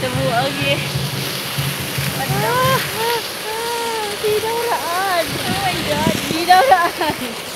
bertemu okey. Ah, ah, ah, ah tidak ada. Oh my god, tidak ada.